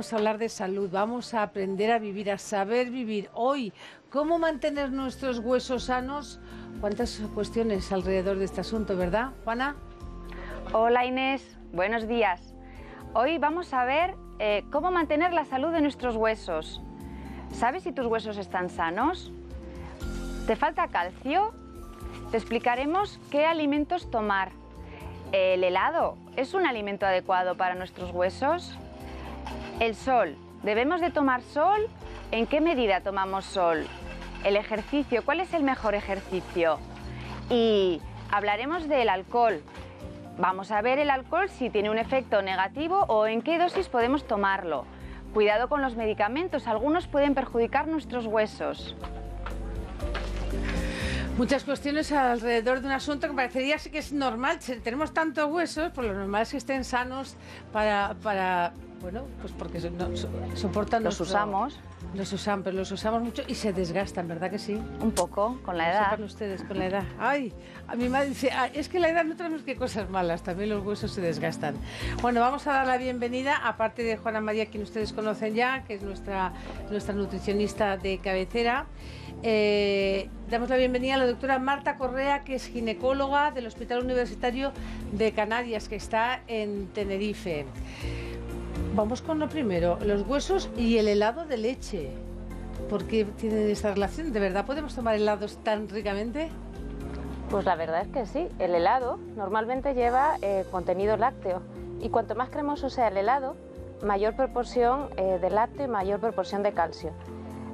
Vamos a hablar de salud, vamos a aprender a vivir, a saber vivir. Hoy, ¿cómo mantener nuestros huesos sanos? ¿Cuántas cuestiones alrededor de este asunto, verdad, Juana? Hola Inés, buenos días. Hoy vamos a ver eh, cómo mantener la salud de nuestros huesos. ¿Sabes si tus huesos están sanos? ¿Te falta calcio? Te explicaremos qué alimentos tomar. ¿El helado es un alimento adecuado para nuestros huesos? El sol. ¿Debemos de tomar sol? ¿En qué medida tomamos sol? El ejercicio. ¿Cuál es el mejor ejercicio? Y hablaremos del alcohol. Vamos a ver el alcohol si tiene un efecto negativo o en qué dosis podemos tomarlo. Cuidado con los medicamentos, algunos pueden perjudicar nuestros huesos. Muchas cuestiones alrededor de un asunto que parecería que es normal. Tenemos tantos huesos, pues lo normal es que estén sanos para, para bueno, pues porque no, soportan... Los usamos. Los usan, pero los usamos mucho y se desgastan, ¿verdad que sí? Un poco, con la edad. ustedes, con la edad. Ay, a mi madre dice, es que la edad no tenemos que cosas malas, también los huesos se desgastan. Bueno, vamos a dar la bienvenida, aparte de Juana María, quien ustedes conocen ya, que es nuestra, nuestra nutricionista de cabecera. Eh, damos la bienvenida a la doctora Marta Correa, que es ginecóloga del Hospital Universitario de Canarias, que está en Tenerife. Vamos con lo primero, los huesos y el helado de leche. ¿Por qué tienen esta relación? ¿De verdad podemos tomar helados tan ricamente? Pues la verdad es que sí. El helado normalmente lleva eh, contenido lácteo y cuanto más cremoso sea el helado, mayor proporción eh, de lácteo y mayor proporción de calcio.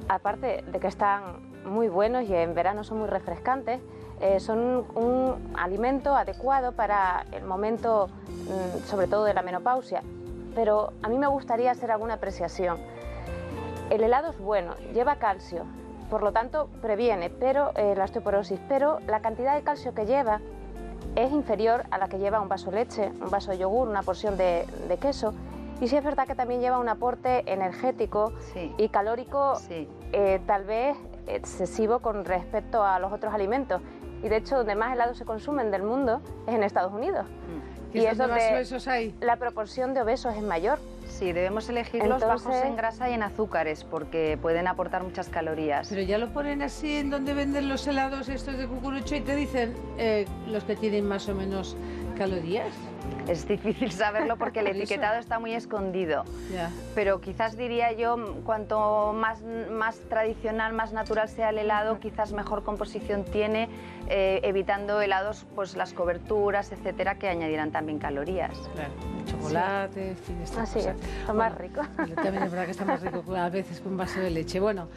Aparte de que están muy buenos y en verano son muy refrescantes, eh, son un alimento adecuado para el momento, mm, sobre todo de la menopausia pero a mí me gustaría hacer alguna apreciación. El helado es bueno, lleva calcio, por lo tanto previene pero, eh, la osteoporosis, pero la cantidad de calcio que lleva es inferior a la que lleva un vaso de leche, un vaso de yogur, una porción de, queso. Y sí es verdad que también lleva un aporte energético y calórico eh, tal vez excesivo con respecto a los otros alimentos. Y de hecho, donde más helados se consumen del mundo es en Estados Unidos. Mm y es donde obesos hay? la proporción de obesos es mayor. Sí, debemos elegirlos bajos en grasa y en azúcares porque pueden aportar muchas calorías. Pero ya lo ponen así en donde venden los helados estos de cucurucho y te dicen eh, los que tienen más o menos calorías. Es difícil saberlo porque el etiquetado está muy escondido. Pero quizás diría yo, cuanto más, más tradicional, más natural sea el helado, quizás mejor composición tiene, eh, evitando helados, pues las coberturas, etcétera, que añadirán también calorías. Claro, chocolate, fin, Así es, está más rico. También es verdad que está más rico a veces con un vaso de leche. Bueno,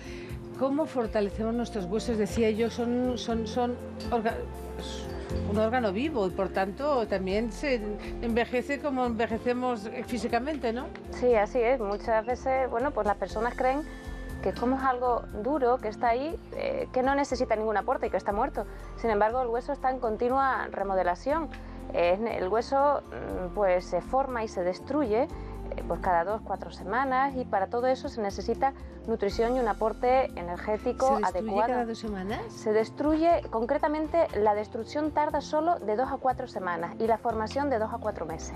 ¿cómo fortalecemos nuestros huesos? Decía yo, son, son, son un órgano vivo y por tanto también se envejece como envejecemos físicamente, ¿no? Sí, así es. Muchas veces, bueno, pues las personas creen que como es algo duro, que está ahí, eh, que no necesita ningún aporte y que está muerto. Sin embargo, el hueso está en continua remodelación. el hueso mm, pues se forma y se destruye pues cada dos, cuatro semanas y para todo eso se necesita nutrición y un aporte energético ¿Se adecuado. cada dos semanas? Se destruye, concretamente la destrucción tarda solo de dos a cuatro semanas y la formación de dos a cuatro meses.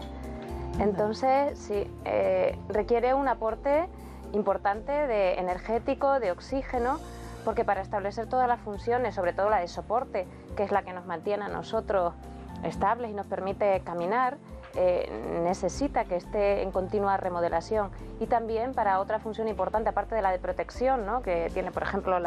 Entonces, sí, eh, requiere un aporte importante de energético, de oxígeno, porque para establecer todas las funciones, sobre todo la de soporte, que es la que nos mantiene a nosotros estables y nos permite caminar, eh, necesita que esté en continua remodelación y también para otra función importante, aparte de la de protección, ¿no? que tiene por ejemplo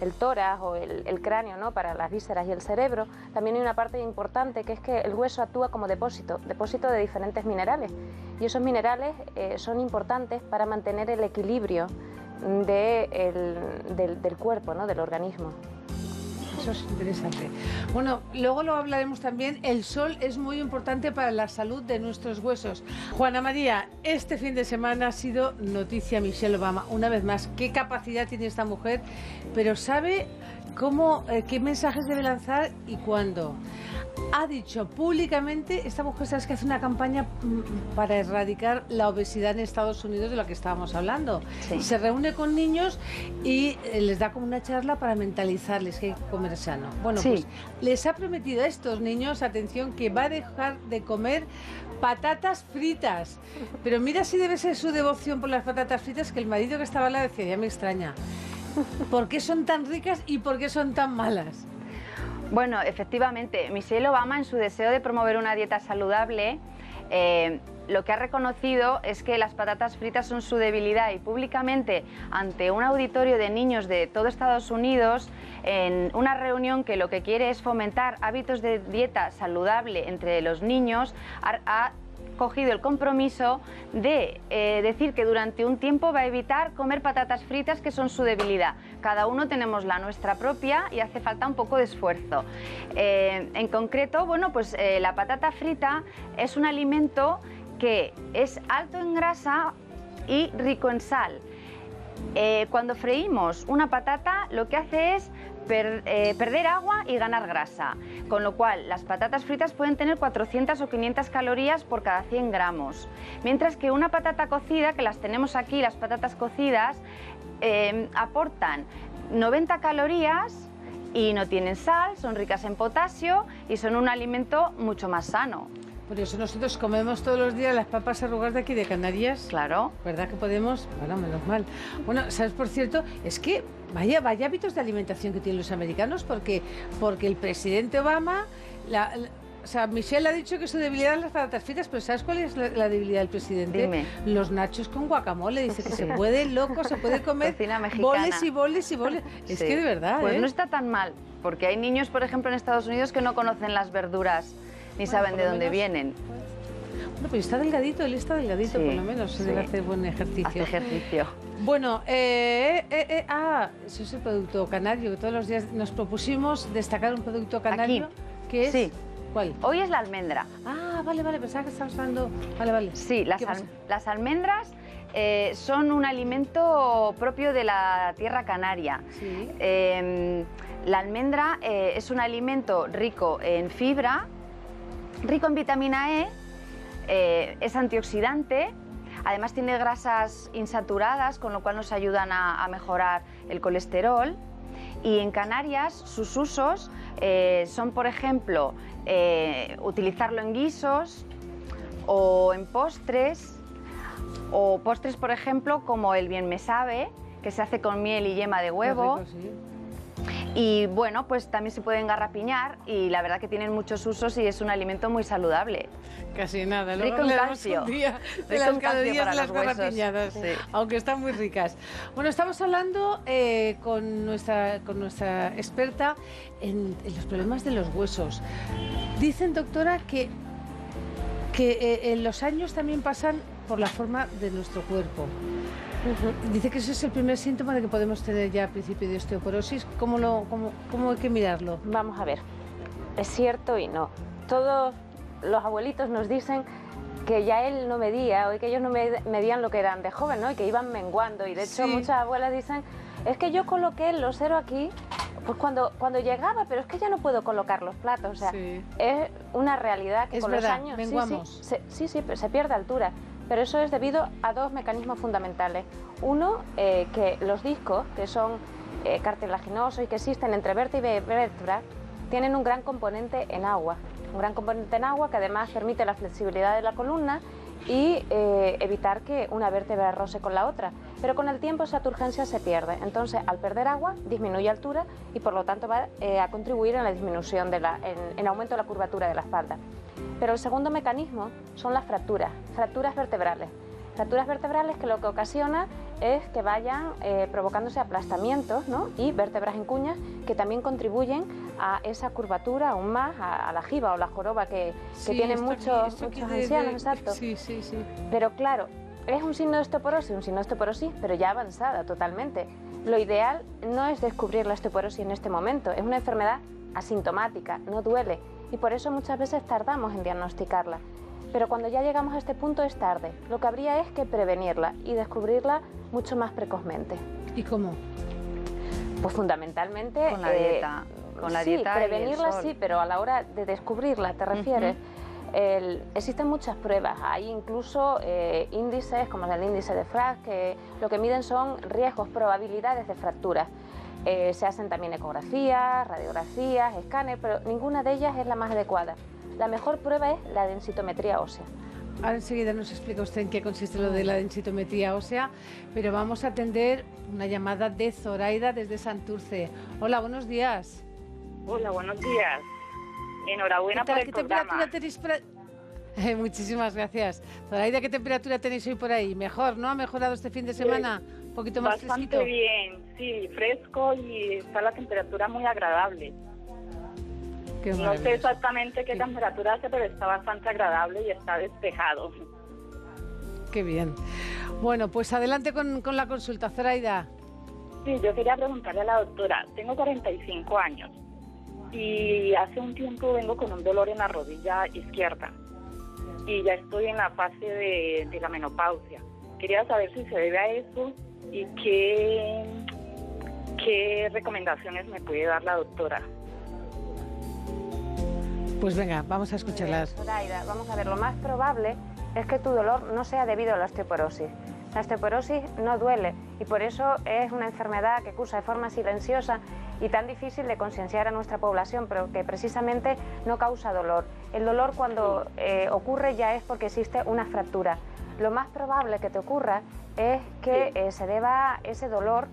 el tórax o el, cráneo ¿no? para las vísceras y el cerebro, también hay una parte importante que es que el hueso actúa como depósito, depósito de diferentes minerales y esos minerales eh, son importantes para mantener el equilibrio del, del cuerpo, ¿no? del organismo. Eso es interesante. Bueno, luego lo hablaremos también. El sol es muy importante para la salud de nuestros huesos. Juana María, este fin de semana ha sido noticia Michelle Obama. Una vez más, qué capacidad tiene esta mujer, pero sabe cómo, eh, qué mensajes debe lanzar y cuándo. Ha dicho públicamente, esta mujer sabes que hace una campaña mm, para erradicar la obesidad en Estados Unidos de lo que estábamos hablando. Se reúne con niños y eh, les da como una charla para mentalizarles que hay que comer sano. Bueno, pues les ha prometido a estos niños, atención, que va a dejar de comer patatas fritas. Pero mira si debe ser su devoción por las patatas fritas que el marido que estaba al lado decía, ya me extraña. ¿Por qué son tan ricas y por qué son tan malas? Bueno, efectivamente, Michelle Obama en su deseo de promover una dieta saludable, eh, lo que ha reconocido es que las patatas fritas son su debilidad y públicamente ante un auditorio de niños de todo Estados Unidos, en una reunión que lo que quiere es fomentar hábitos de dieta saludable entre los niños, ha, cogido el compromiso de eh, decir que durante un tiempo va a evitar comer patatas fritas que son su debilidad. Cada uno tenemos la nuestra propia y hace falta un poco de esfuerzo. Eh, en concreto, bueno, pues eh, la patata frita es un alimento que es alto en grasa y rico en sal. cuando freímos una patata, lo que hace es eh, perder agua y ganar grasa, con lo cual las patatas fritas pueden tener 400 o 500 calorías por cada 100 gramos, mientras que una patata cocida, que las tenemos aquí, las patatas cocidas, eh, aportan 90 calorías y no tienen sal, son ricas en potasio y son un alimento mucho más sano. Por eso nosotros comemos todos los días las papas arrugadas de aquí de Canarias. Claro. ¿Verdad que podemos? Bueno, menos mal. Bueno, ¿sabes por cierto? Es que vaya, vaya hábitos de alimentación que tienen los americanos porque, porque el presidente Obama... o sea, Michelle ha dicho que su debilidad es las patatas fritas, pero ¿sabes cuál es la, debilidad del presidente? Dime. Los nachos con guacamole. Dice que se puede, loco, se puede comer boles y boles y boles. Es que de verdad, Pues ¿eh? no está tan mal, porque hay niños, por ejemplo, en Estados Unidos que no conocen las verduras ni saben de dónde vienen. Bueno, pues está delgadito, él está delgadito, por lo menos, se debe hacer buen ejercicio. Hace ejercicio. Bueno, eh, eh, eh, ah, eso es el producto canario, que todos los días nos propusimos destacar un producto canario. Aquí. que es? Sí. ¿Cuál? Hoy es la almendra. Ah, vale, vale, pensaba que estabas hablando... Vale, vale. Sí, las, las almendras eh, son un alimento propio de la tierra canaria. Sí. Em, la almendra eh, es un alimento rico en fibra, rico en vitamina E, eh, es antioxidante, además tiene grasas insaturadas, con lo cual nos ayudan a, mejorar el colesterol. Y en Canarias sus usos eh, son, por ejemplo, eh, utilizarlo en guisos o en postres, o postres, por ejemplo, como el bien me sabe, que se hace con miel y yema de huevo. Y bueno, pues también se pueden garrapiñar y la verdad que tienen muchos usos y es un alimento muy saludable. Casi nada, Rico en calcio. de las calorías de las garrapiñadas, aunque están muy ricas. Bueno, estamos hablando eh, con, nuestra, con nuestra experta en, los problemas de los huesos. Dicen, doctora, que, que eh, en los años también pasan por la forma de nuestro cuerpo. Dice que ese es el primer síntoma de que podemos tener ya principio de osteoporosis. ¿Cómo, lo, cómo, ¿Cómo hay que mirarlo? Vamos a ver. Es cierto y no. Todos los abuelitos nos dicen que ya él no medía, o que ellos no medían lo que eran de joven, ¿no? Y que iban menguando. Y de hecho muchas abuelas dicen, es que yo coloqué los cero aquí pues cuando, cuando llegaba, pero es que ya no puedo colocar los platos. O sea, es una realidad que con los años... Menguamos. Sí, sí, sí, se pierde altura pero eso es debido a dos mecanismos fundamentales. Uno, eh, que los discos, que son eh, cartilaginosos y que existen entre vértebra y vértebra, tienen un gran componente en agua. Un gran componente en agua que además permite la flexibilidad de la columna y eh, evitar que una vértebra roce con la otra. Pero con el tiempo esa turgencia se pierde. Entonces, al perder agua, disminuye altura y por lo tanto va a contribuir en la disminución, de la, en, en aumento de la curvatura de la espalda. Pero el segundo mecanismo son las fracturas, fracturas vertebrales. Fracturas vertebrales que lo que ocasiona es que vayan eh, provocándose aplastamientos y vértebras en cuñas que también contribuyen a esa curvatura aún más, a, la jiba o la joroba que, tienen muchos, muchos ancianos. exacto. Sí, sí, sí. Pero claro, es un signo de osteoporosis, un signo de osteoporosis, pero ya avanzada totalmente. Lo ideal no es descubrir la osteoporosis en este momento, es una enfermedad asintomática, no duele y por eso muchas veces tardamos en diagnosticarla. Pero cuando ya llegamos a este punto es tarde. Lo que habría es que prevenirla y descubrirla mucho más precozmente. ¿Y cómo? Pues fundamentalmente... Con la eh, dieta. Con la sí, dieta y el prevenirla sol. sí, pero a la hora de descubrirla, ¿te refieres? El- existen muchas pruebas, hay incluso eh, índices como el índice de FRAG, que lo que miden son riesgos, probabilidades de fracturas. Eh, se hacen también ecografías, radiografías, escáner, pero ninguna de ellas es la más adecuada. La mejor prueba es la densitometría ósea. Ahora enseguida nos explica usted en qué consiste lo de la densitometría ósea, pero vamos a atender una llamada de Zoraida desde Santurce. Hola, buenos días. Hola, buenos días. Enhorabuena ¿Qué, por tal? el ¿Qué programa. temperatura tenéis? Eh, muchísimas gracias. Zoraida, ¿qué temperatura tenéis hoy por ahí? Mejor, ¿no? ¿Ha mejorado este fin de semana? Un poquito más Bastante fresquito. bien, sí, fresco y está la temperatura muy agradable. Qué No sé exactamente qué Sí. temperatura hace, pero está bastante agradable y está despejado. Qué bien. Bueno, pues adelante con, con la consulta, Zoraida. Sí, yo quería preguntarle a la doctora, tengo 45 años y hace un tiempo vengo con un dolor en la rodilla izquierda y ya estoy en la fase de, de la menopausia. Quería saber si se debe a eso y qué, qué recomendaciones me puede dar la doctora. Pues venga, vamos a escucharlas. Vamos a ver, lo más probable es que tu dolor no sea debido a la osteoporosis. La osteoporosis no duele y por eso es una enfermedad que cursa de forma silenciosa y tan difícil de concienciar a nuestra población, pero que precisamente no causa dolor. El dolor cuando eh, ocurre ya es porque existe una fractura. Lo más probable que te ocurra es que eh, se deba ese dolor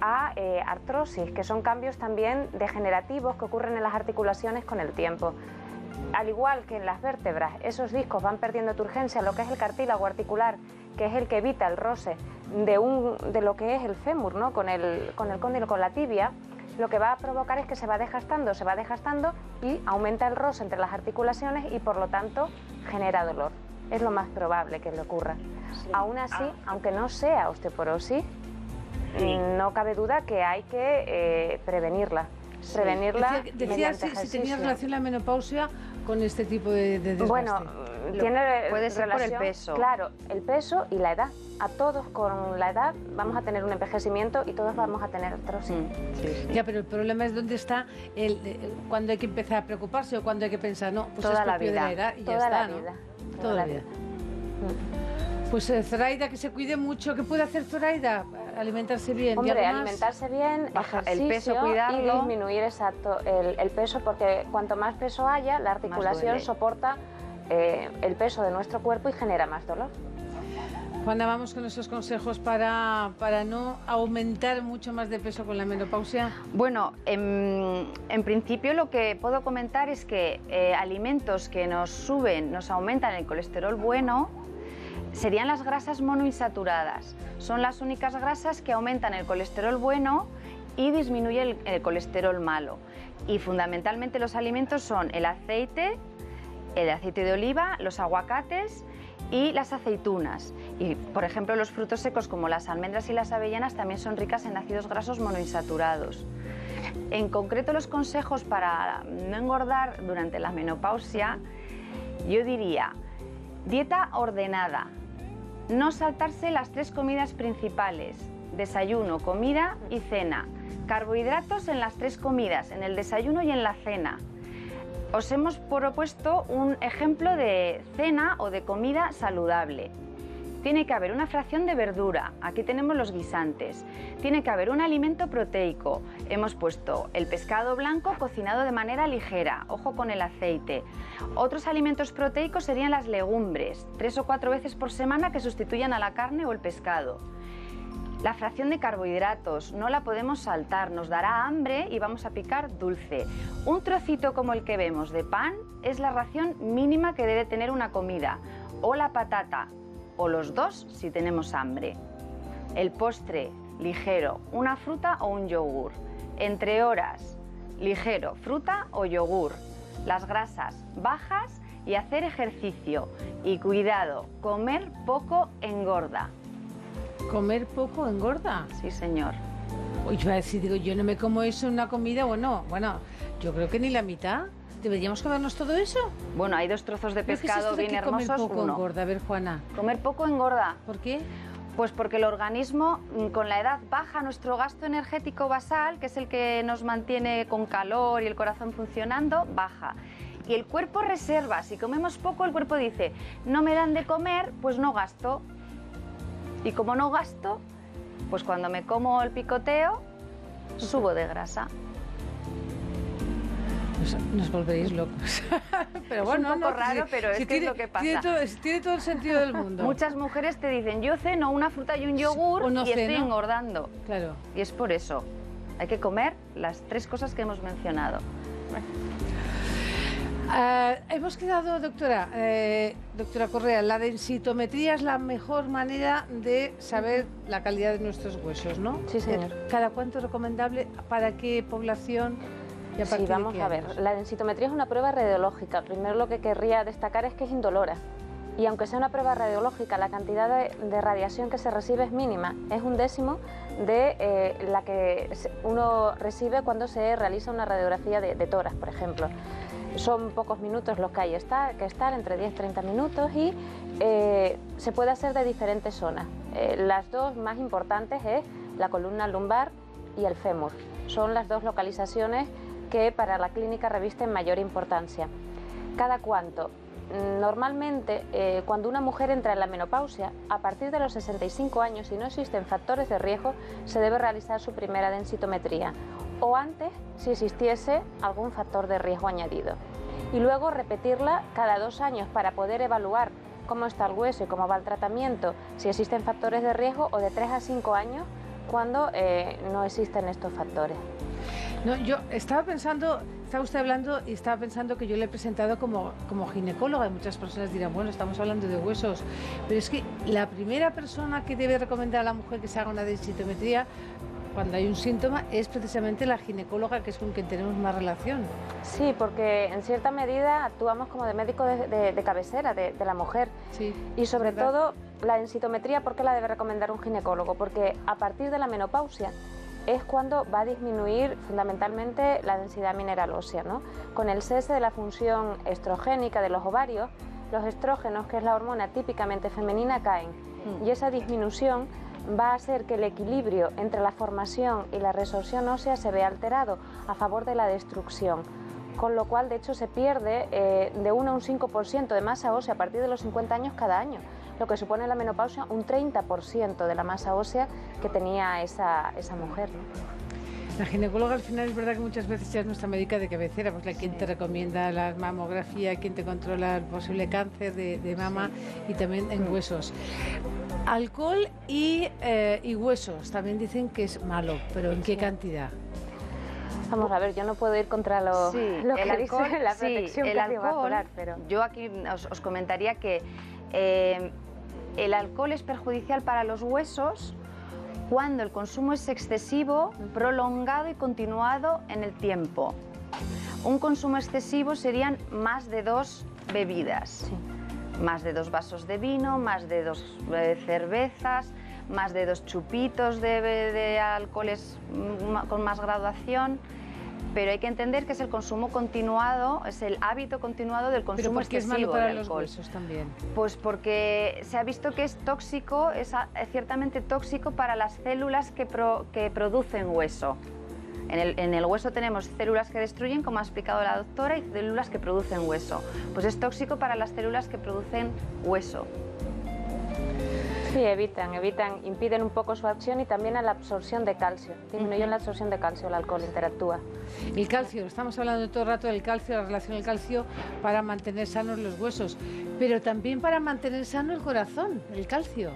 a eh, artrosis, que son cambios también degenerativos que ocurren en las articulaciones con el tiempo. Al igual que en las vértebras, esos discos van perdiendo turgencia, lo que es el cartílago articular, que es el que evita el roce de, un, de lo que es el fémur, ¿no? con, el, con el cóndilo, con la tibia, lo que va a provocar es que se va desgastando, se va desgastando y aumenta el roce entre las articulaciones y por lo tanto genera dolor. Es lo más probable que le ocurra. Aún así, Ah. aunque no sea osteoporosis, Sí. no cabe duda que hay que eh, prevenirla. Prevenirla Decía, decía si, si tenía relación la menopausia con este tipo de, de desgaste. Bueno, Lo- tiene puede ser por el relación, peso. Claro, el peso y la edad. A todos con la edad vamos a tener un envejecimiento y todos vamos a tener artrosis. Mm, sí, sí. Ya, pero el problema es dónde está el, el- cuando hay que empezar a preocuparse o cuando hay que pensar, no, pues Toda es la propio de vida. la edad y Toda ya está, la vida. La vida. Pues eh, Zoraida, que se cuide mucho. ¿Qué puede hacer Zoraida? Alimentarse bien. ¿Y Hombre, alimentarse bien, Baja el peso, cuidarlo. y disminuir exacto el, el peso, porque cuanto más peso haya, la articulación soporta eh, el peso de nuestro cuerpo y genera más dolor. Juana, vamos con esos consejos para, para no aumentar mucho más de peso con la menopausia. Bueno, en, en principio lo que puedo comentar es que eh, alimentos que nos suben, nos aumentan el colesterol bueno, serían las grasas monoinsaturadas. Son las únicas grasas que aumentan el colesterol bueno y disminuyen el, el colesterol malo. Y fundamentalmente los alimentos son el aceite, el aceite de oliva, los aguacates y las aceitunas. Y, por ejemplo, los frutos secos como las almendras y las avellanas también son ricas en ácidos grasos monoinsaturados. En concreto, los consejos para no engordar durante la menopausia, yo diría, dieta ordenada, no saltarse las tres comidas principales, desayuno, comida y cena, carbohidratos en las tres comidas, en el desayuno y en la cena. Os hemos propuesto un ejemplo de cena o de comida saludable. Tiene que haber una fracción de verdura, aquí tenemos los guisantes. Tiene que haber un alimento proteico. Hemos puesto el pescado blanco cocinado de manera ligera, ojo con el aceite. Otros alimentos proteicos serían las legumbres, tres o cuatro veces por semana que sustituyan a la carne o el pescado. La fracción de carbohidratos no la podemos saltar, nos dará hambre y vamos a picar dulce. Un trocito como el que vemos de pan es la ración mínima que debe tener una comida, o la patata, o los dos si tenemos hambre. El postre, ligero, una fruta o un yogur. Entre horas, ligero, fruta o yogur. Las grasas, bajas y hacer ejercicio. Y cuidado, comer poco engorda. Comer poco engorda. Sí, señor. Uy, yo iba a decir, digo, yo no me como eso en una comida, bueno, bueno, yo creo que ni la mitad. ¿Deberíamos comernos todo eso? Bueno, hay dos trozos de ¿Pero qué es pescado esto de bien que comer hermosos. poco Uno. engorda? A ver, Juana, Comer poco engorda. ¿por qué? Pues porque el organismo mm, con la edad baja nuestro gasto energético basal, que es el que nos mantiene con calor y el corazón funcionando, baja. Y el cuerpo reserva, si comemos poco el cuerpo dice, no me dan de comer, pues no gasto. Y como no gasto, pues cuando me como el picoteo, subo de grasa. Nos, volveréis locos. pero bueno, es un poco raro, pero es, que es lo que pasa. Tiene todo, el sentido del mundo. Muchas mujeres te dicen, yo ceno una fruta y un yogur y estoy engordando. Claro. Y es por eso. Hay que comer las tres cosas que hemos mencionado. Ah, hemos quedado, doctora, eh, doctora Correa, la densitometría es la mejor manera de saber la calidad de nuestros huesos, ¿no? Sí, señor. ¿Cada cuánto es recomendable? ¿Para qué población? sí, vamos a ver. La densitometría es una prueba radiológica. Primero lo que querría destacar es que es indolora. Y aunque sea una prueba radiológica, la cantidad de, radiación que se recibe es mínima. Es un décimo de eh, la que uno recibe cuando se realiza una radiografía de, de toras, por ejemplo. Son pocos minutos los que hay que estar, entre 10 y 30 minutos, y eh, se puede hacer de diferentes zonas. Eh, las dos más importantes es la columna lumbar y el fémur. Son las dos localizaciones que para la clínica revisten mayor importancia. ¿Cada cuánto? Normalmente, eh, cuando una mujer entra en la menopausia, a partir de los 65 años, si no existen factores de riesgo, se debe realizar su primera densitometría o antes si existiese algún factor de riesgo añadido. Y luego repetirla cada dos años para poder evaluar cómo está el hueso y cómo va el tratamiento, si existen factores de riesgo o de tres a cinco años cuando eh, no existen estos factores. No, yo estaba pensando, estaba usted hablando y estaba pensando que yo le he presentado como, como ginecóloga y muchas personas dirán, bueno, estamos hablando de huesos, pero es que la primera persona que debe recomendar a la mujer que se haga una densitometría cuando hay un síntoma es precisamente la ginecóloga que es con quien tenemos más relación. Sí, porque en cierta medida actuamos como de médico de, cabecera de, la mujer. Sí, y sobre todo la densitometría, ¿por qué la debe recomendar un ginecólogo? Porque a partir de la menopausia es cuando va a disminuir fundamentalmente la densidad mineral ósea. ¿no? Con el cese de la función estrogénica de los ovarios, los estrógenos, que es la hormona típicamente femenina, caen. Mm. Y esa disminución va a hacer que el equilibrio entre la formación y la resorción ósea se vea alterado a favor de la destrucción. Con lo cual, de hecho, se pierde eh, de 1 a un 5% de masa ósea a partir de los 50 años cada año lo que supone la menopausia un 30% de la masa ósea que tenía esa, esa mujer. La ginecóloga al final es verdad que muchas veces ya es nuestra médica de cabecera, pues la quien te recomienda la mamografía, quien te controla el posible cáncer de, mama y también en huesos. Alcohol y, eh, y, huesos también dicen que es malo, pero ¿en qué cantidad? Vamos a ver, yo no puedo ir contra lo, lo que alcohol, dice la protección el alcohol, pero yo aquí os, comentaría que eh, el alcohol es perjudicial para los huesos cuando el consumo es excesivo, prolongado y continuado en el tiempo. Un consumo excesivo serían más de dos bebidas, más de dos vasos de vino, más de dos eh, cervezas, más de dos chupitos de alcoholes mm, con más graduación pero hay que entender que es el consumo continuado, es el hábito continuado del consumo ¿Pero excesivo es malo para de los huesos también? Pues porque se ha visto que es tóxico, es, ciertamente tóxico para las células que, que producen hueso. En el, en el, hueso tenemos células que destruyen, como ha explicado la doctora, y células que producen hueso. Pues es tóxico para las células que producen hueso. Sí, evitan, evitan, impiden un poco su acción y también a la absorción de calcio. Disminuyen la absorción de calcio, el alcohol interactúa. El calcio, estamos hablando todo el rato del calcio, la relación del calcio para mantener sanos los huesos, pero también para mantener sano el corazón, el calcio.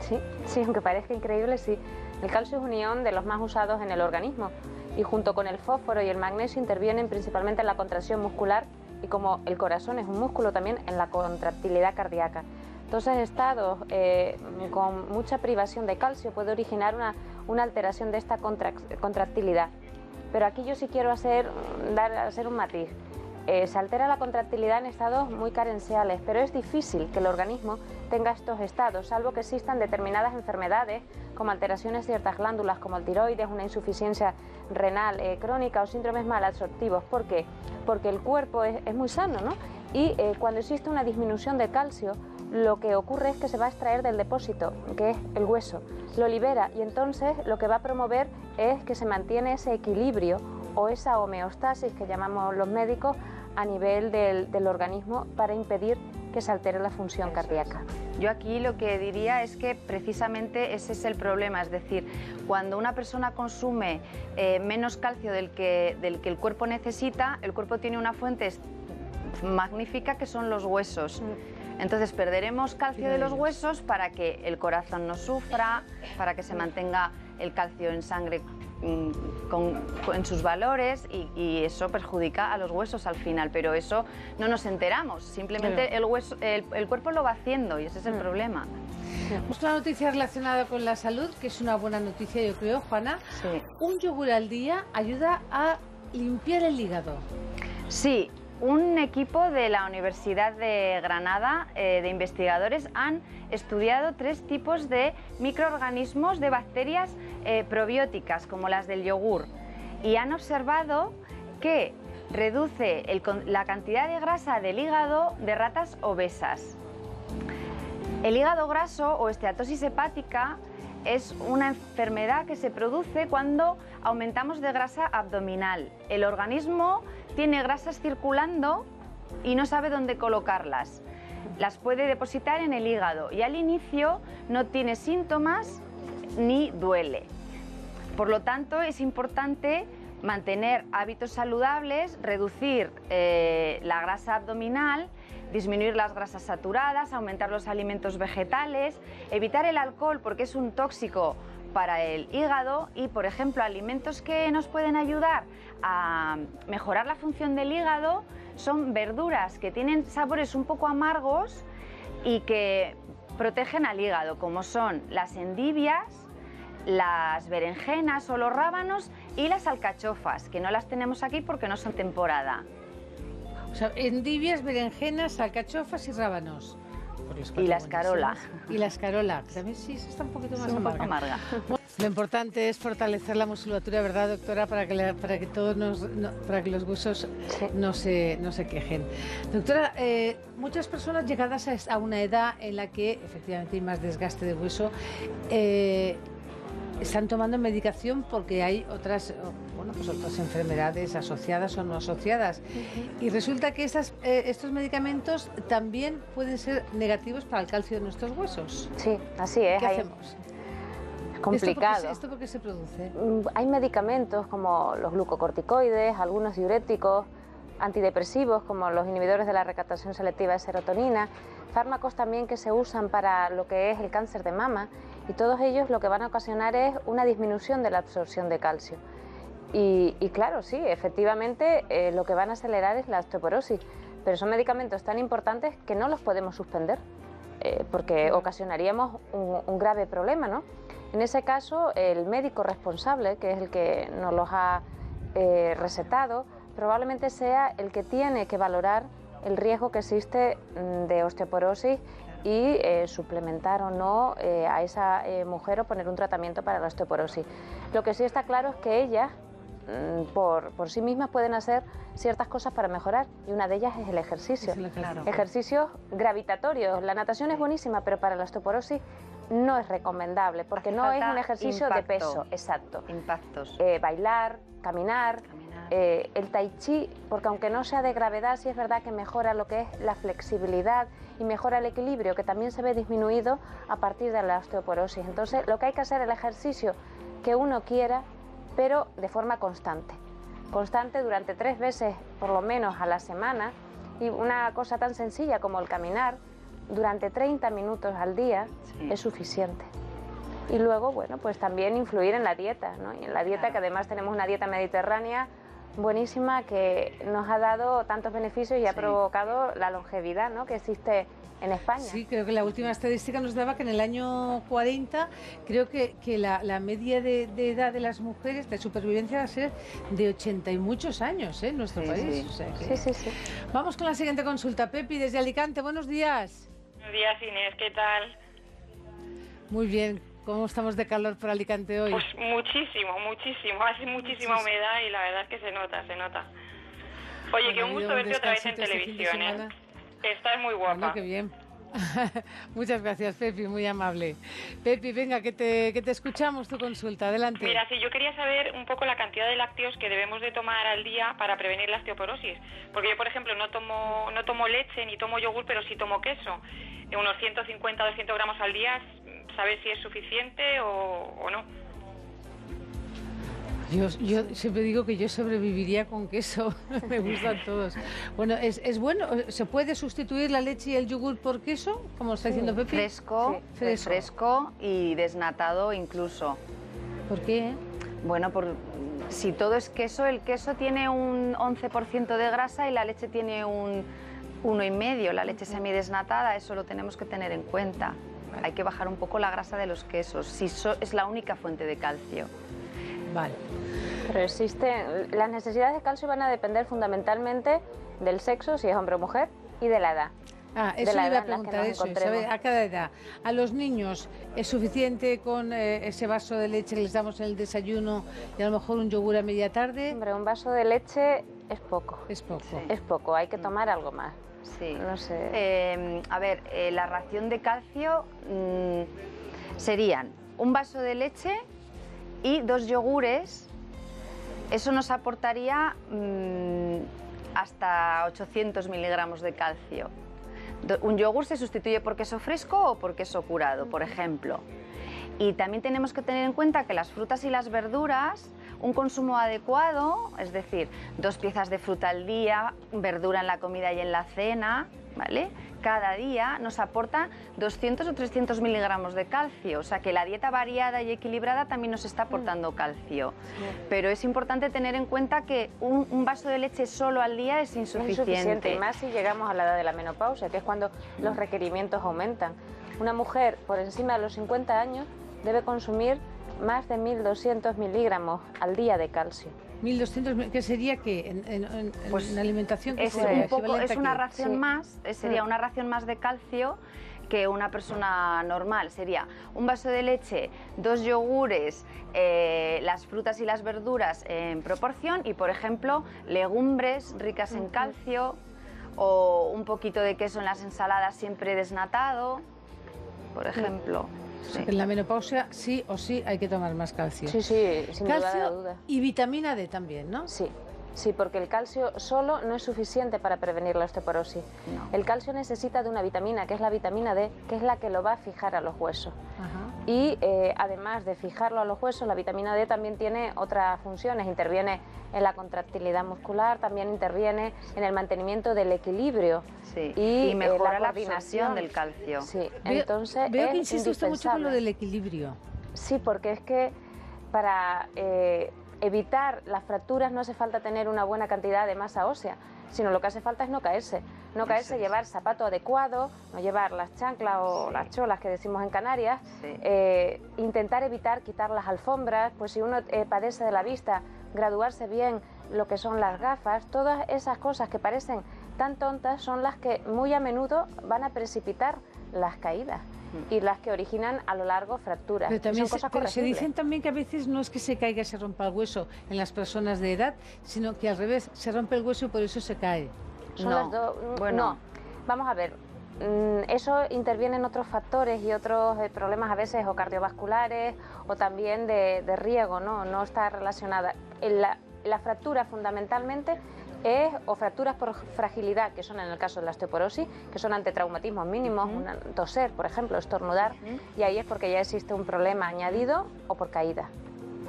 Sí, sí, aunque parezca increíble, sí. El calcio es un ion de los más usados en el organismo y junto con el fósforo y el magnesio intervienen principalmente en la contracción muscular y como el corazón es un músculo también en la contractilidad cardíaca. Entonces, estados eh, con mucha privación de calcio puede originar una, alteración de esta contractilidad. Pero aquí yo sí quiero hacer, dar, hacer un matiz. Eh, se altera la contractilidad en estados muy carenciales, pero es difícil que el organismo tenga estos estados, salvo que existan determinadas enfermedades, como alteraciones de ciertas glándulas, como el tiroides, una insuficiencia renal eh, crónica o síndromes malabsortivos. ¿Por qué? Porque el cuerpo es, muy sano, ¿no? Y cuando existe una disminución de calcio, lo que ocurre es que se va a extraer del depósito, que es el hueso. Lo libera y entonces lo que va a promover es que se mantiene ese equilibrio o esa homeostasis que llamamos los médicos a nivel del, organismo para impedir que se altere la función cardíaca. Yo aquí lo que diría es que precisamente ese es el problema, es decir, cuando una persona consume eh, menos calcio del que, del que el cuerpo necesita, el cuerpo tiene una fuente magnífica que son los huesos. Mm. Entonces perderemos calcio de los huesos para que el corazón no sufra, para que se mantenga el calcio en sangre mm, en sus valores y, eso perjudica a los huesos al final, pero eso no nos enteramos, simplemente el, hueso, el, cuerpo lo va haciendo y ese es el mm. problema. Tenemos una noticia relacionada con la salud, que es una buena noticia yo creo, Juana. Un yogur al día ayuda a limpiar el hígado. Sí, un equipo de la Universidad de Granada eh, de investigadores han estudiado tres tipos de microorganismos de bacterias eh, probióticas, como las del yogur, y han observado que reduce la cantidad de grasa del hígado de ratas obesas. El hígado graso o esteatosis hepática es una enfermedad que se produce cuando aumentamos de grasa abdominal. El organismo tiene grasas circulando y no sabe dónde colocarlas. Las puede depositar en el hígado y al inicio no tiene síntomas ni duele. Por lo tanto, es importante mantener hábitos saludables, reducir eh, la grasa abdominal, disminuir las grasas saturadas, aumentar los alimentos vegetales, evitar el alcohol porque es un tóxico para el hígado y, por ejemplo, alimentos que nos pueden ayudar a mejorar la función del hígado son verduras que tienen sabores un poco amargos y que protegen al hígado, como son las endivias, las berenjenas o los rábanos y las alcachofas, que no las tenemos aquí porque no son temporada. O sea, endivias, berenjenas, alcachofas y rábanos. Y la escarola. Y la escarola, también sí, está un poquito más amarga. lo importante es fortalecer la musculatura, ¿verdad, doctora? Para que, para que todos nos, para que los huesos no, se, no se quejen. Doctora, eh, muchas personas llegadas a, una edad en la que efectivamente hay más desgaste de hueso, eh, están tomando medicación porque hay otras, bueno, pues otras enfermedades asociadas o no asociadas. Y resulta que eh, estos medicamentos también pueden ser negativos para el calcio de nuestros huesos. Sí, así es. ¿Qué hacemos? Complicado. ¿Esto por, qué, se produce? Mm, hay medicamentos como los glucocorticoides, algunos diuréticos, antidepresivos como los inhibidores de la recaptación selectiva de serotonina, fármacos también que se usan para lo que es el cáncer de mama y todos ellos lo que van a ocasionar es una disminución de la absorción de calcio. Y, claro, sí, efectivamente eh, lo que van a acelerar es la osteoporosis, pero son medicamentos tan importantes que no los podemos suspender, eh, porque ocasionaríamos un, grave problema, ¿no? En ese caso, el médico responsable, que es el que nos los ha eh, recetado, probablemente sea el que tiene que valorar el riesgo que existe mm, de osteoporosis y eh, suplementar o no eh, a esa eh, mujer o poner un tratamiento para la osteoporosis. Lo que sí está claro es que ellas, mm, por, por, sí mismas, pueden hacer ciertas cosas para mejorar y una de ellas es el ejercicio. Ejercicios gravitatorios. La natación es buenísima, pero para la osteoporosis no es recomendable porque no es un ejercicio de peso. Exacto. Impactos. bailar, caminar. El tai chi, porque aunque no sea de gravedad, sí es verdad que mejora lo que es la flexibilidad y mejora el equilibrio, que también se ve disminuido a partir de la osteoporosis. Entonces, lo que hay que hacer es el ejercicio que uno quiera, pero de forma constante. Constante durante tres veces, por lo menos, a la semana. Y una cosa tan sencilla como el caminar, durante 30 minutos al día, es suficiente. Y luego, bueno, pues también influir en la dieta, ¿no? Y en la dieta, que además tenemos una dieta mediterránea buenísima que nos ha dado tantos beneficios y ha provocado la longevidad ¿no? que existe en España. Sí, creo que la última estadística nos daba que en el año 40, creo que, que la, media de, edad de las mujeres de supervivencia va a ser de 80 y muchos años ¿eh? en nuestro país. Sí. sí, sí, Vamos con la siguiente consulta. Pepi, desde Alicante, buenos días. Buenos días, Inés, ¿qué tal? Muy bien. ¿Cómo estamos de calor por Alicante hoy? Pues muchísimo, muchísimo. Hace muchísima humedad y la verdad es que se nota, se nota. Oye, qué un gusto verte otra vez en este televisión, ¿eh? Estás muy guapa. qué bien. Muchas gracias, Pepi, muy amable. Pepi, venga, que te, que te escuchamos tu consulta. Adelante. Mira, sí, yo quería saber un poco la cantidad de lácteos que debemos de tomar al día para prevenir la osteoporosis. Porque yo, por ejemplo, no tomo, no tomo leche ni tomo yogur, pero sí tomo queso. Unos 150 200 gramos al día, ¿sabes si es suficiente o, o no? Yo, yo, siempre digo que yo sobreviviría con queso, me gustan todos. Bueno, ¿es, ¿es, bueno? ¿Se puede sustituir la leche y el yogur por queso, como está diciendo Pepe? Fresco, sí. fresco, fresco y desnatado incluso. ¿Por qué? Bueno, por, si todo es queso, el queso tiene un 11% de grasa y la leche tiene un uno y medio. La leche semidesnatada, eso lo tenemos que tener en cuenta. Hay que bajar un poco la grasa de los quesos, si so, es la única fuente de calcio. Vale. Pero existen, las necesidades de calcio van a depender fundamentalmente del sexo, si es hombre o mujer, y de la edad. Ah, eso la iba a preguntar, eso, ¿sabe? a cada edad. ¿A los niños es suficiente con eh, ese vaso de leche que les damos en el desayuno y a lo mejor un yogur a media tarde? Hombre, un vaso de leche es poco. Es poco. Sí. Es poco, hay que tomar algo más. Sí. No sé. Eh, a ver, eh, la ración de calcio mmm, serían un vaso de leche y dos yogures. Eso nos aportaría mmm, hasta 800 miligramos de calcio. Un yogur se sustituye por queso fresco o por queso curado, por ejemplo. Y también tenemos que tener en cuenta que las frutas y las verduras, un consumo adecuado, es decir, dos piezas de fruta al día, verdura en la comida y en la cena, ¿vale? Cada día nos aporta 200 o 300 miligramos de calcio, o sea que la dieta variada y equilibrada también nos está aportando calcio. Pero es importante tener en cuenta que un, un vaso de leche solo al día es insuficiente. Insuficiente, y más si llegamos a la edad de la menopausia, que es cuando los requerimientos aumentan. Una mujer por encima de los 50 años debe consumir más de 1.200 miligramos al día de calcio. 1.200, ¿qué sería qué? En, en, en, pues en alimentación, ¿qué es, sería? un poco, es una ración Sí. más, eh, sería una ración más de calcio que una persona normal. Sería un vaso de leche, dos yogures, eh, las frutas y las verduras en proporción y, por ejemplo, legumbres ricas en calcio o un poquito de queso en las ensaladas siempre desnatado, por ejemplo. Sí. En la menopausia sí o sí hay que tomar más calcio. Sí, sí, sin calcio duda. y vitamina D también, ¿no? Sí, sí, porque el calcio solo no es suficiente para prevenir la osteoporosis. No. El calcio necesita de una vitamina, que es la vitamina D, que es la que lo va a fijar a los huesos. Ajá. Y eh, además de fijarlo a los huesos, la vitamina D también tiene otras funciones. Interviene en la contractilidad muscular, también interviene en el mantenimiento del equilibrio. Sí. Y, Y, eh, mejora la, absorción del calcio. Sí, Veo- entonces Veo es que insiste usted mucho con lo del equilibrio. Sí, porque es que para eh, evitar las fracturas no hace falta tener una buena cantidad de masa ósea, sino lo que hace falta es no caerse. No caerse, es. llevar zapato adecuado, no llevar las chanclas o Sí. las cholas que decimos en Canarias, Sí. eh, intentar evitar quitar las alfombras, pues si uno eh, padece de la vista, graduarse bien lo que son las gafas, todas esas cosas que parecen tan tontas son las que muy a menudo van a precipitar las caídas y las que originan a lo largo fracturas. Pero también son se, cosas pero se dicen también que a veces no es que se caiga y se rompa el hueso en las personas de edad, sino que al revés, se rompe el hueso y por eso se cae. Son No. las mm, Bueno. No, vamos a ver. mm, Eso intervienen otros factores y otros eh, problemas a veces o cardiovasculares o también de, de riego, ¿no? No está relacionada. En La, la fractura fundamentalmente es o fracturas por fragilidad, que son en el caso de la osteoporosis, que son ante traumatismos mínimos, una- toser, por ejemplo, estornudar, y ahí es porque ya existe un problema añadido o por caída,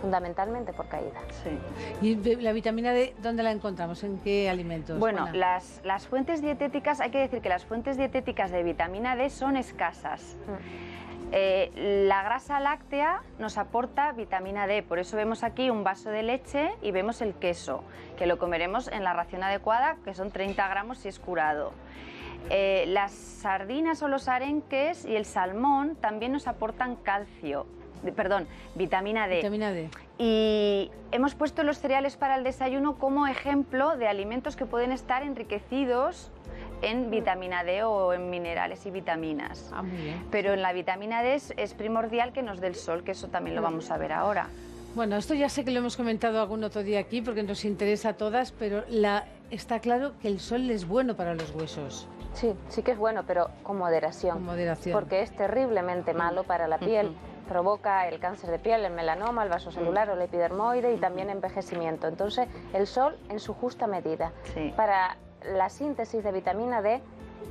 fundamentalmente por caída. Sí. ¿Y la vitamina D dónde la encontramos? ¿En qué alimentos? Bueno, las, las fuentes dietéticas, hay que decir que las fuentes dietéticas de vitamina D son escasas. Eh, la grasa láctea nos aporta vitamina D, por eso vemos aquí un vaso de leche y vemos el queso, que lo comeremos en la ración adecuada, que son 30 gramos si es curado. Eh, las sardinas o los arenques y el salmón también nos aportan calcio, perdón, vitamina D. Vitamina D. Y hemos puesto los cereales para el desayuno como ejemplo de alimentos que pueden estar enriquecidos en vitamina D o en minerales y vitaminas. Ah, muy bien. Pero en la vitamina D es, es primordial que nos dé el sol, que eso también lo vamos a ver ahora. Bueno, esto ya sé que lo hemos comentado algún otro día aquí porque nos interesa a todas, pero la, está claro que el sol es bueno para los huesos. Sí, sí que es bueno, pero con moderación. Con moderación. Porque es terriblemente malo para la piel. Provoca el cáncer de piel, el melanoma, el vasocelular o el epidermoide y también envejecimiento. Entonces, el sol en su justa medida. Sí. Para la síntesis de vitamina D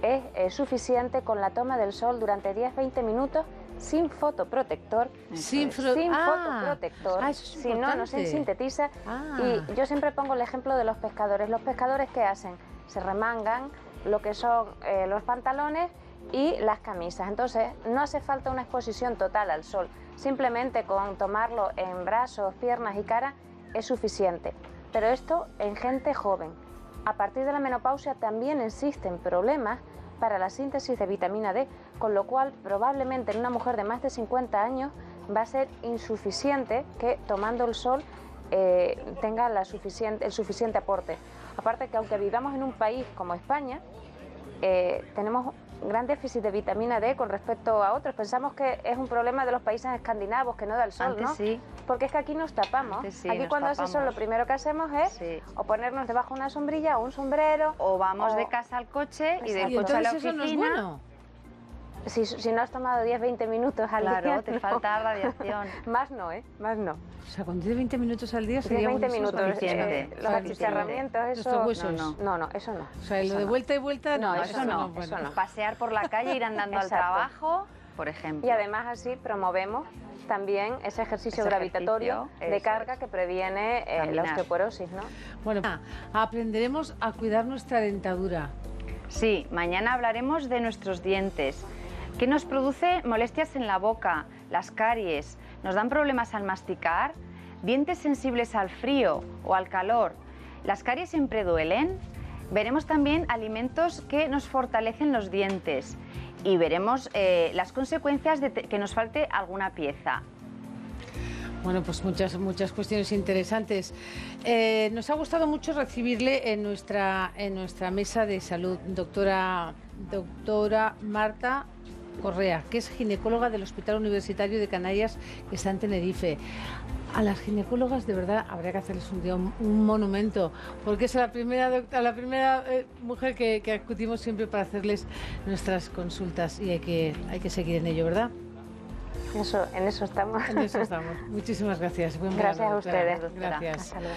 es eh, suficiente con la toma del sol durante 10-20 minutos sin fotoprotector. Sin, sin ah, fotoprotector, ah, es si no, no se sintetiza. Ah. Y yo siempre pongo el ejemplo de los pescadores. Los pescadores, ¿qué hacen? Se remangan lo que son eh, los pantalones y las camisas. Entonces, no hace falta una exposición total al sol. Simplemente con tomarlo en brazos, piernas y cara es suficiente. Pero esto en gente joven. A partir de la menopausia también existen problemas para la síntesis de vitamina D, con lo cual probablemente en una mujer de más de 50 años va a ser insuficiente que tomando el sol eh, tenga el suficiente aporte. Aparte que aunque vivamos en un país como España, eh, tenemos un gran déficit de vitamina D con respecto a otros. Pensamos que es un problema de los países escandinavos que no da el sol, Antes ¿no? sí. Porque es que aquí nos tapamos. Sí, aquí nos cuando hace sol tapamos. lo primero que hacemos es Sí. o ponernos debajo de una sombrilla o un sombrero. O vamos o- de casa al coche y del coche a la entonces eso no es oficina. bueno. Si, si no has tomado 10-20 minutos al día. Claro, te no. falta radiación. Más no, ¿eh? Más no. O sea, con 10-20 minutos al día 10-20 sería bueno, eso es minutos. suficiente. eh, los achicharramientos, eso. Huesos. No, No, no, eso no. O sea, Eso lo de no. vuelta y vuelta, no, No, eso no, bueno. eso no. Pasear por la calle, ir andando al trabajo, por ejemplo. Y además así promovemos también ese ejercicio Ese gravitatorio ejercicio, de eso carga es. que previene eh, la osteoporosis, ¿no? Bueno, ah, aprenderemos a cuidar nuestra dentadura. Sí, mañana hablaremos de nuestros dientes. ¿Qué nos produce molestias en la boca? Las caries. ¿Nos dan problemas al masticar? ¿Dientes sensibles al frío o al calor? ¿Las caries siempre duelen? Veremos también alimentos que nos fortalecen los dientes y veremos eh, las consecuencias de que nos falte alguna pieza. Bueno, pues muchas, muchas cuestiones interesantes. Eh, nos ha gustado mucho recibirle en nuestra, en nuestra mesa de salud, doctora, doctora Marta Correa, que es ginecóloga del Hospital Universitario de Canarias, que está en Tenerife. A las ginecólogas de verdad habría que hacerles un día un, un monumento, porque es la primera, doctora, la primera eh, mujer que, que acudimos siempre para hacerles nuestras consultas y hay que, hay que seguir en ello, ¿verdad? Eso, en eso estamos. En eso estamos. Muchísimas gracias. Buen Gracias a ustedes, doctora. Gracias. Hasta luego.